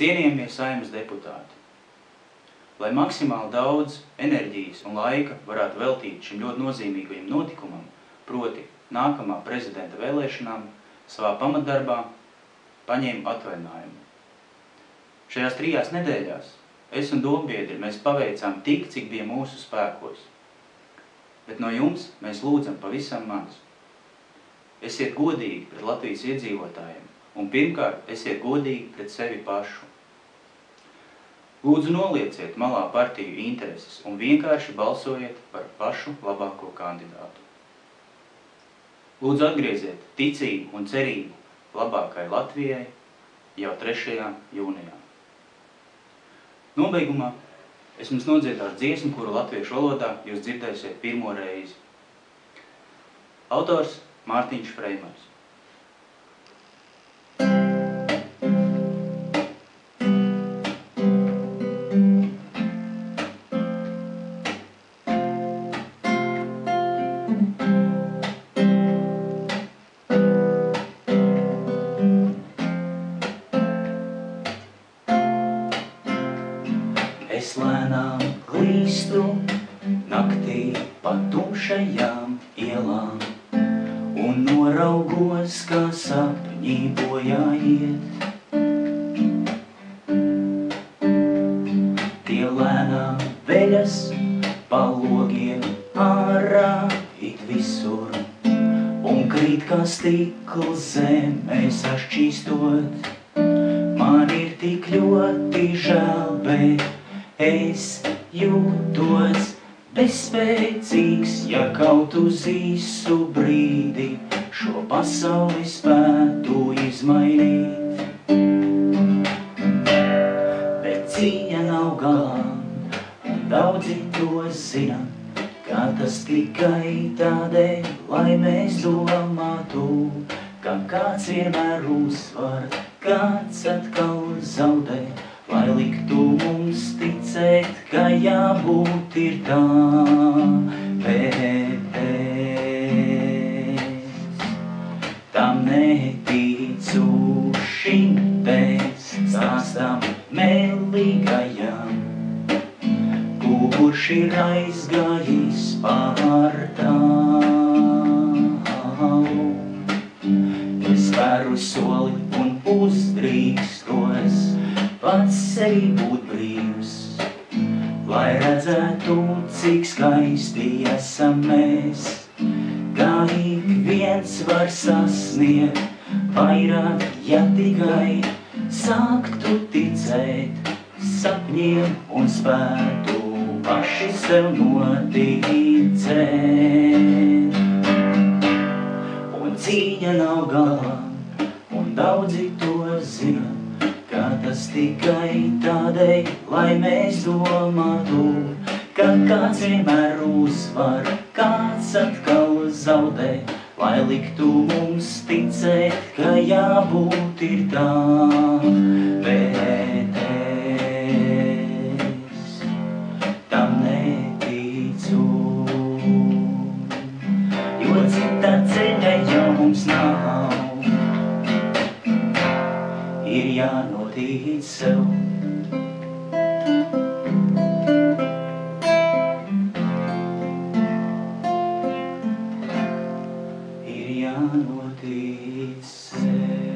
Cienījamie saimas deputāti, lai maksimāli daudz enerģijas un laika varētu veltīt šim ļoti nozīmīgajam notikumam, proti nākamā prezidenta vēlēšanām, savā pamatdarbā paņēmu atvainājumu. Šajās trijās nedēļās es un dombiedri mēs paveicām tik, cik bija mūsu spēkos. Bet no jums mēs lūdzam pavisam maz. Esiet godīgi pret Latvijas iedzīvotājiem un pirmkārt esiet godīgi pret sevi pašu. Lūdzu nolieciet malā partiju intereses un vienkārši balsojiet par pašu labāko kandidātu. Lūdzu atgrieziet ticību un cerību labākai Latvijai jau 3. jūnijā. Nobeigumā es jums nodziedāšu dziesmu, kuru latviešu valodā jūs dzirdēsiet pirmo reizi. Autors Mārtiņš Freimans. Es lēnām klīstu naktī pa tumšajām ielām un noraugos, kā sapņī bojā iet. Tie lēnām veļas pa logiem ārā it visur un krīt kā stikls zemē sašķīstot. Man ir tik ļoti žēl, bet es jūtos bezspēcīgs, ja kaut uz īsu brīdi šo pasauli spētu izmainīt. Bet cīņa nav galām, un daudzi to zina, kā tas tikai tādēļ, lai mēs domātu, ka kāds vienmēr uzvar, kāds atkal zaudē, lai liktu mums ticēt, ka jābūt ir tā, es tam neticu šim pēc stāstam melīgajam, kurš ir aizgājis pār tālu. Es spēru soli un uzdrīkstos, pats sevi būt redzētu, cik skaisti esam mēs, kā ik viens var sasniegt, vairāk, ja tikai sāktu ticēt sapņiem un spētu paši sev noticēt. Un cīņa nav galā, un daudzi to zina, tas tikai tādēļ, lai mēs domātu, ka kāds vienmēr uzvar, kāds atkal zaudē, lai liktu mums ticēt, ka jābūt ir tā, es tam neticu. Jo cita ceļa jau mums nav, veltīt sev. Ir jānotic sev.